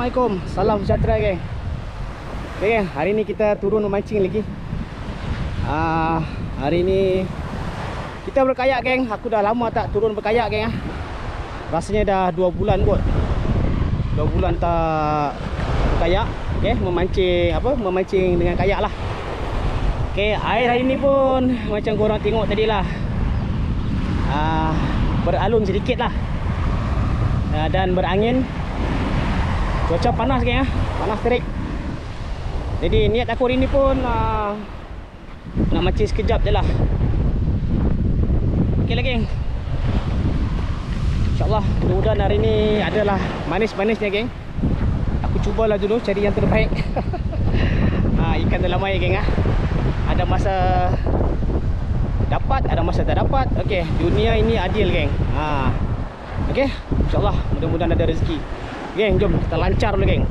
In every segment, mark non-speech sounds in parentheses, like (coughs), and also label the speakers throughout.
Speaker 1: Assalamualaikum. Salam sejahtera geng. Okay geng Hari ni kita turun memancing lagi. Uh, Hari ni Kita berkayak geng. Aku dah lama tak turun berkayak geng ah. Rasanya dah 2 bulan kot. 2 bulan tak berkayak Okay Memancing Apa Memancing dengan kayak lah. Okay Air hari ni pun Macam korang tengok tadi lah. Uh, Beralun sedikit lah. Uh, Dan berangin Cuaca panas geng ah. Panas terik. Jadi niat aku hari ni pun uh, nak mancing sekejap je lah. Okeylah geng. InsyaAllah mudah-mudahan hari ni adalah manis-manisnya geng. Aku cubalah dulu cari yang terbaik. ha, (laughs) ikan dalam air geng ah. Ada masa dapat, ada masa tak dapat. Okey, dunia ini adil geng. Ha. Okey, insyaAllah mudah-mudahan ada rezeki. Geng, jom kita lancar dulu geng.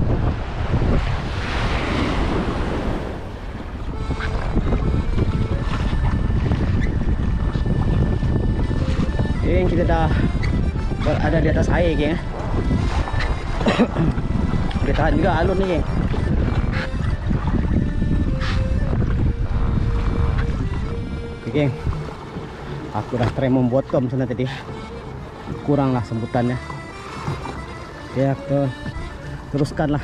Speaker 1: Geng, kita dah berada di atas air geng eh. (coughs) Boleh tahan juga alun ni geng. Okay geng. Aku dah try membottom sana tadi. Kuranglah sembutannya ya ke teruskan lah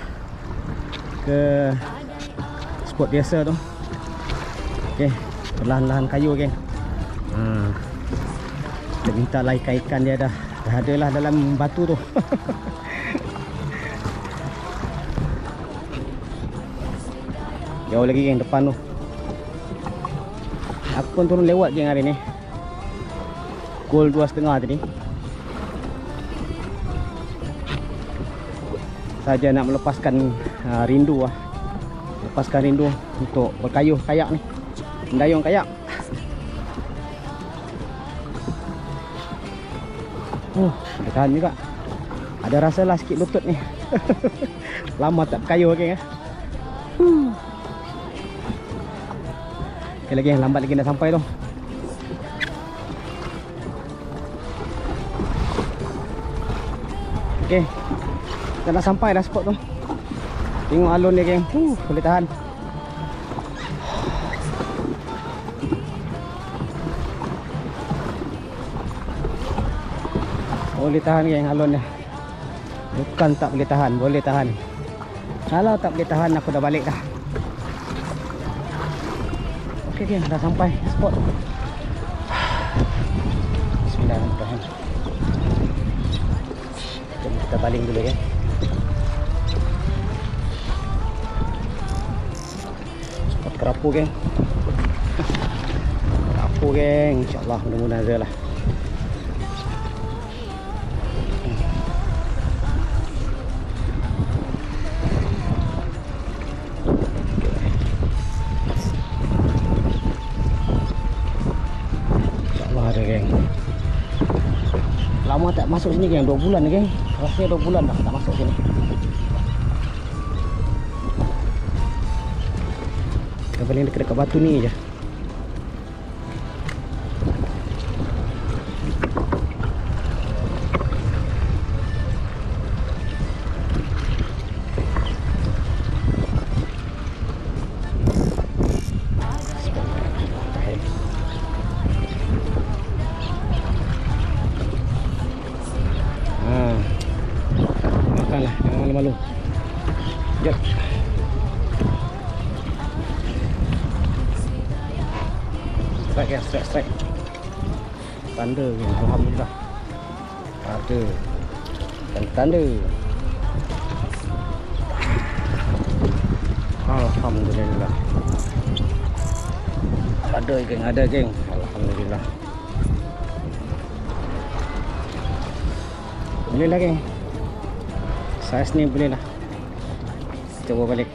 Speaker 1: ke spot biasa tu. Ok perlahan-lahan kayu ok ha. kita minta lah ikan-ikan dia dah dah ada lah dalam batu tu. (laughs) Jauh lagi geng depan tu. Aku pun turun lewat geng hari ni. Pukul 2.30 tadi saja nak melepaskan uh, rindu lah. lepaskan rindu untuk berkayuh kayak ni mendayung kayak oh boleh tahan juga ada rasa lah sikit lutut ni (laughs) lama tak berkayuh okay, ya? huh. ok lagi lambat lagi nak sampai tu ok Dah nak sampai dah spot tu. Tengok alun dia geng. Uh, Boleh tahan. Boleh tahan geng alun dia. Bukan tak boleh tahan Boleh tahan. Kalau tak boleh tahan aku dah balik dah. Ok geng dah sampai spot. Bismillahirrahmanirrahim. Jom kita baling dulu ya kerapu geng. Kerapu geng. Insyaallah mudah-mudahan ada lah. Insyaallah ada geng. Lama tak masuk sini geng. 2 bulan geng. Rasanya 2 bulan dah tak masuk sini Paling dekat-dekat batu ni je strike ya strike strike. Tanda ya alhamdulillah. Ada dan tanda. Alhamdulillah. Ada geng ada geng. Alhamdulillah. Boleh lah geng. Saiz ni boleh lah. Coba balik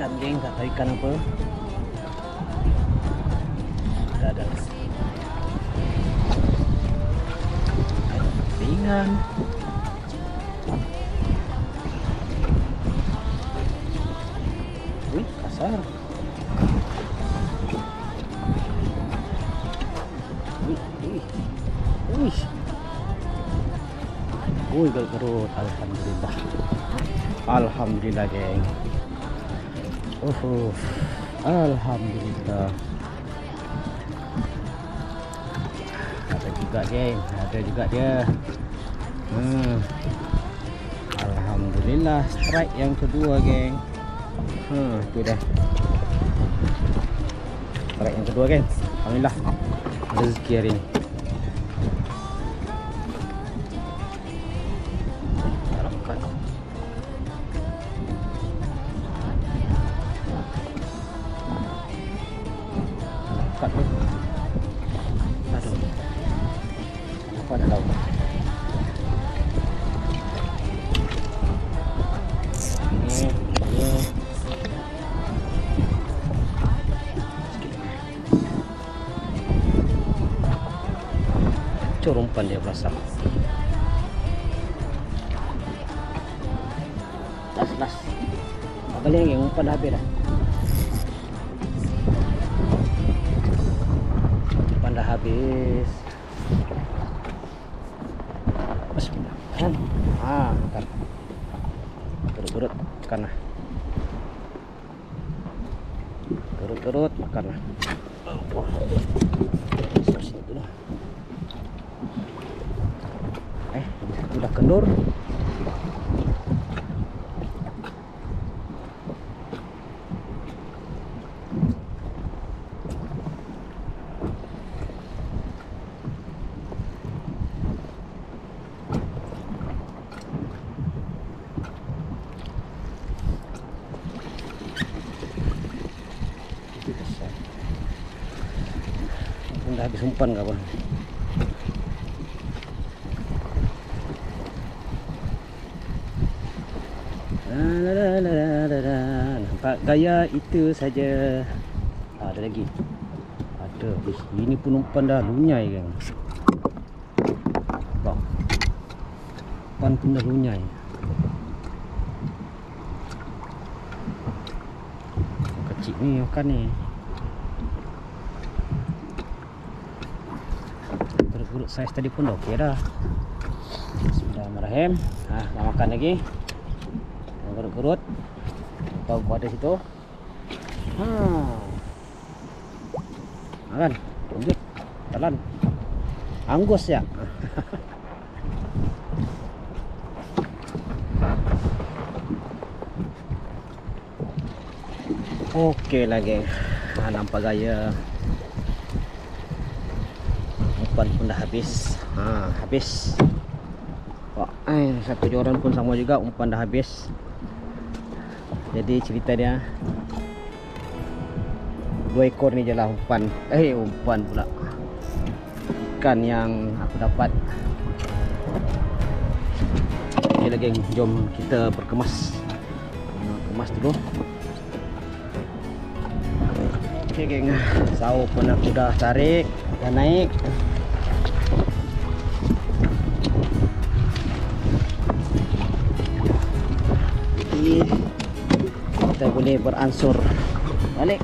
Speaker 1: ikan geng tak tahu ikan apa. Ada ada. Ringan. Wih kasar. Wih wih wih Ui, gerut Alhamdulillah. Alhamdulillah, geng. Uh. Alhamdulillah. Ada juga, geng. Ada juga dia. Hmm. Alhamdulillah, strike yang kedua, geng. Hmm, tu dah. Strike yang kedua, geng. Alhamdulillah. Rezeki hari ni. Cor umpan dia berasa. Las las. Apa lagi yang umpan dah habis dah. Umpan dah habis. Bismillah. Kan? Ah, kan. Turut-turut makan lah. Turut-turut makan lah. Oh. Dulu. Eh, sudah kendur. Dah habis umpan ke Nampak gaya itu saja. Ah, ada lagi. Ada. Eh, ini pun umpan dah lunyai kan. Nampak. Umpan pun dah lunyai. Kecil ni makan ni. Gerut-gerut saiz tadi pun dah okey dah. Bismillahirrahmanirrahim. Ha, dah makan lagi. Gerut-gerut. Tahu aku ada situ. Ha. Makan. Tunjuk. Jalan. Anggus ya. (laughs) Okey lagi. Ha, nampak gaya. Umpan pun dah habis. Ha, habis. Wah, eh, satu joran pun sama juga umpan dah habis. Jadi cerita dia dua ekor ni je lah umpan. Eh, umpan pula. Ikan yang aku dapat. Okey lagi, jom kita berkemas. Kemas dulu. Okey geng, sawo pun aku dah tarik dan naik. Boleh beransur balik.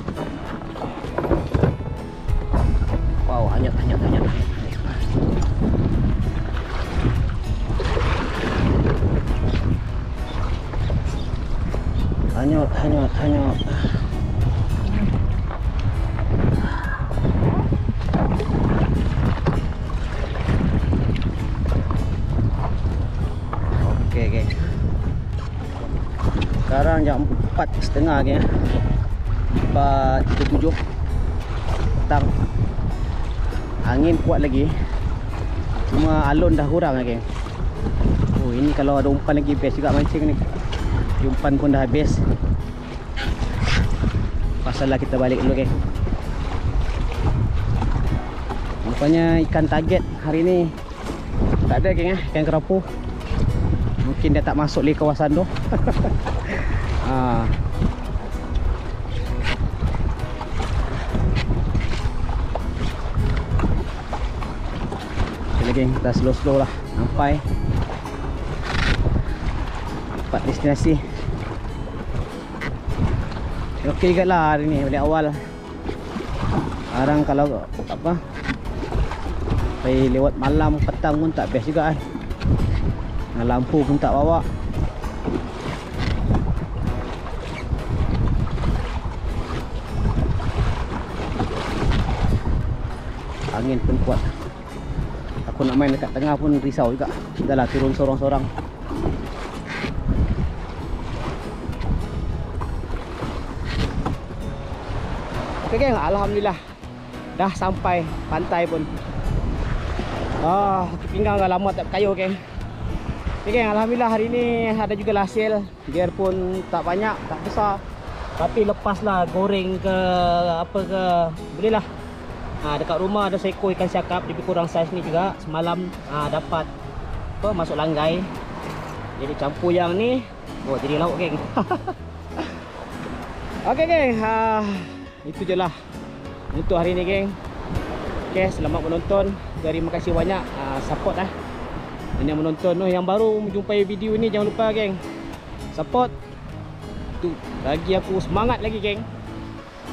Speaker 1: Wow, hanyut hanyut hanyut. Hanyut hanyut hanyut. 4.30 geng. 4.37 petang. Angin kuat lagi. Cuma alun dah kurang geng. Oh ini kalau ada umpan lagi best juga mancing ni. Umpan pun dah habis. Pasallah kita balik dulu geng. Rupanya ikan target hari ni tak ada geng eh, ikan kerapu. Mungkin dia tak masuk di kawasan tu. ha. (laughs) geng, kita slow-slow lah sampai tempat destinasi. Okey juga lah hari ni balik awal. Sekarang kalau apa Sampai lewat malam petang pun tak best juga eh. Lampu pun tak bawa. Angin pun kuat. Aku nak main dekat tengah pun risau juga. Dah lah turun sorang-sorang. Okey geng, alhamdulillah. Dah sampai pantai pun. Ah, pinggang dah lama tak berkayuh geng. Okey geng, alhamdulillah hari ni ada juga hasil. Biarpun tak banyak, tak besar. Tapi lepaslah goreng ke apa ke, boleh lah. Ha, dekat rumah ada seekor ikan siakap Lebih kurang saiz ni juga. Semalam ha, dapat apa masuk langgai. Jadi campur yang ni Oh jadi lauk geng. (laughs) Okey geng. Ha, Itu je lah Untuk hari ni geng. Okay selamat menonton. Terima kasih banyak. Ha, Support lah. Yang menonton. Oh, Yang baru menjumpai video ni Jangan lupa geng. Support. Tu Bagi aku semangat lagi geng.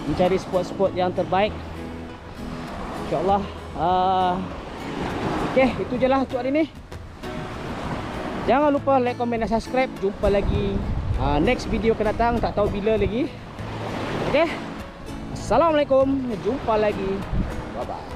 Speaker 1: Mencari spot-spot yang terbaik InsyaAllah. Uh, Okay itu je lah untuk hari ni. Jangan lupa like, komen dan subscribe. Jumpa lagi. Uh, Next video akan datang. Tak tahu bila lagi. Okay Assalamualaikum. Jumpa lagi. Bye bye